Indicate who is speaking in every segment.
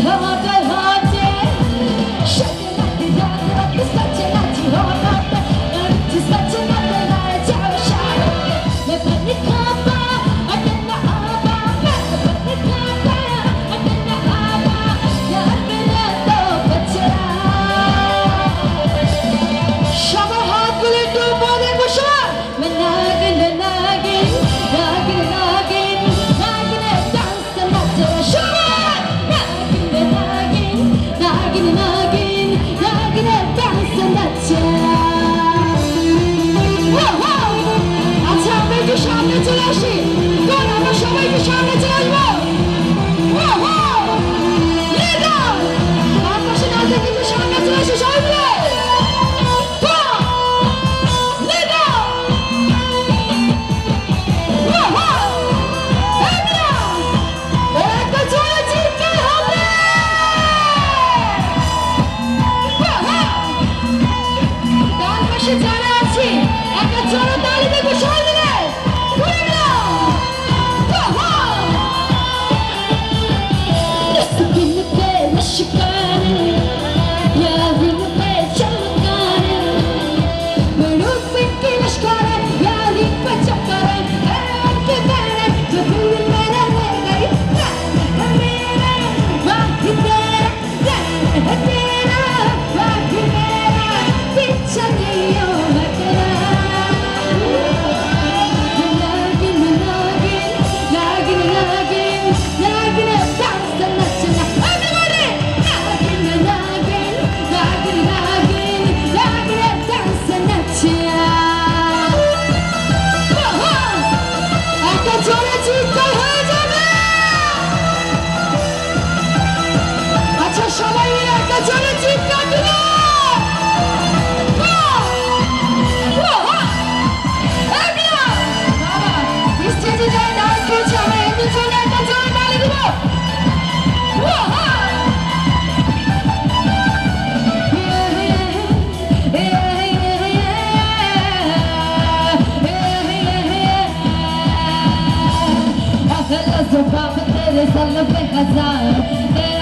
Speaker 1: hell I die. চলে আসি। আমরা সবাইকে সামনে চলে আসব? sale, sale, sale, sale,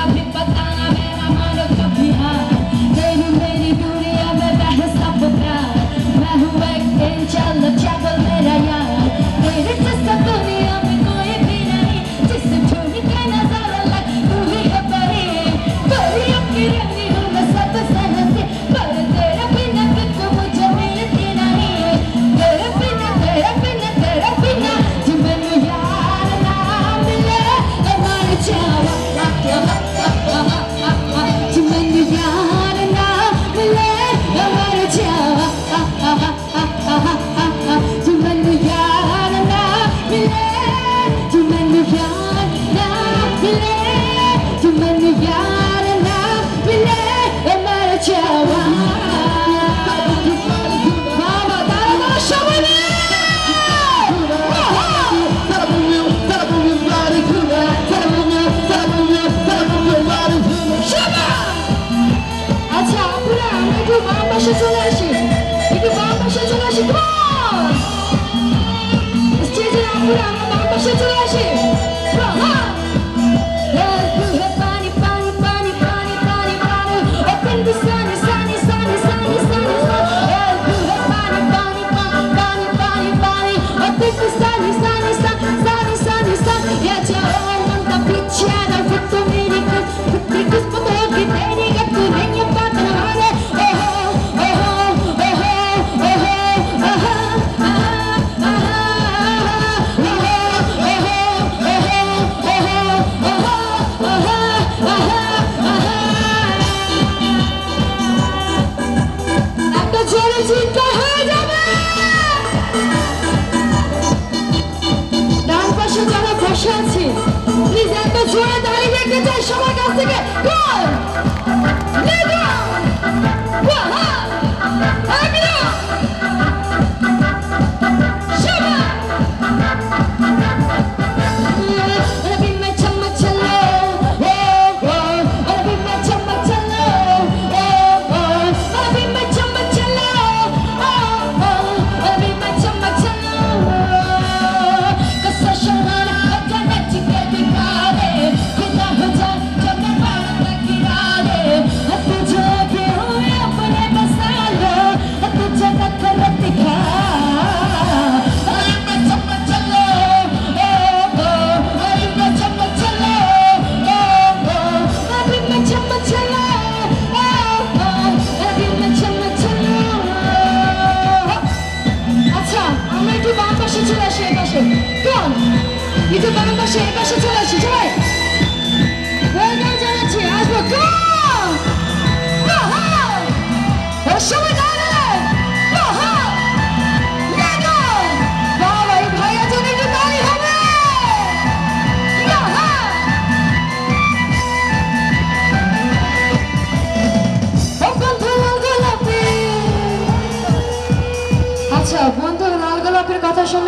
Speaker 1: নিতে চাই সবার কাছ থেকে।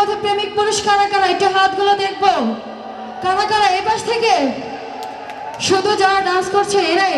Speaker 1: মতো প্রেমিক পুরুষ কারা? কারা একটু হাতগুলো দেখব। কারা কারা? এ পাশ থেকে। শুধু যারা ডান্স করছে, এরাই।